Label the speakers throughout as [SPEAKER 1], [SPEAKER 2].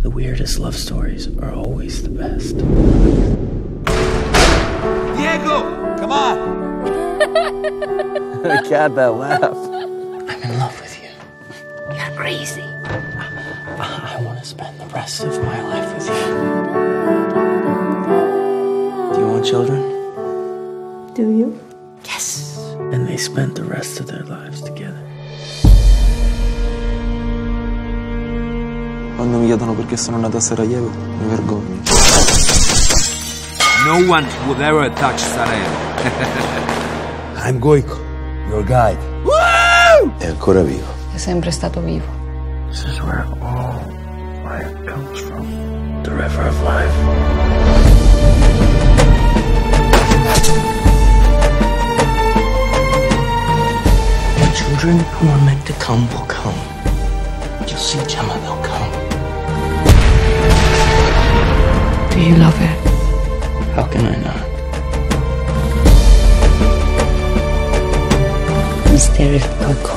[SPEAKER 1] The weirdest love stories are always the best.
[SPEAKER 2] Diego! Come on!
[SPEAKER 3] God, that laugh.
[SPEAKER 1] I'm in love with you.
[SPEAKER 4] You're crazy.
[SPEAKER 1] I, I want to spend the rest of my life with you. Do you want children?
[SPEAKER 4] Do you?
[SPEAKER 1] Yes. And they spent the rest of their lives together.
[SPEAKER 3] Quando mi chiedono perché sono nato a Sarajevo, mi vergogno.
[SPEAKER 2] No one would ever touch Sarajevo.
[SPEAKER 5] I'm Goiko, your guide.
[SPEAKER 6] È ancora vivo.
[SPEAKER 4] È sempre stato vivo.
[SPEAKER 1] This is where all life comes from. The river of life. The children who are meant to come will come. You'll see Gemma, they'll come.
[SPEAKER 4] Do you love her?
[SPEAKER 1] How can I not?
[SPEAKER 4] Mysterio Coco.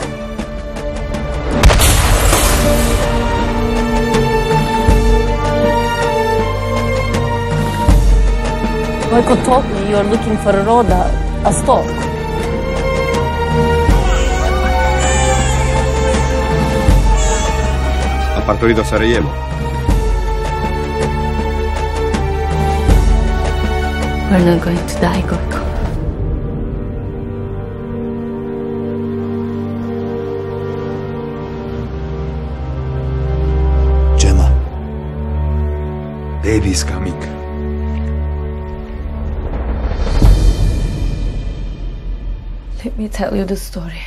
[SPEAKER 7] Michael told me you're looking for a Rhoda, a stork.
[SPEAKER 8] Ha partorito a Sarajevo.
[SPEAKER 4] We're not going to die, Coco.
[SPEAKER 5] Gemma. Baby's coming.
[SPEAKER 7] Let me tell you the story.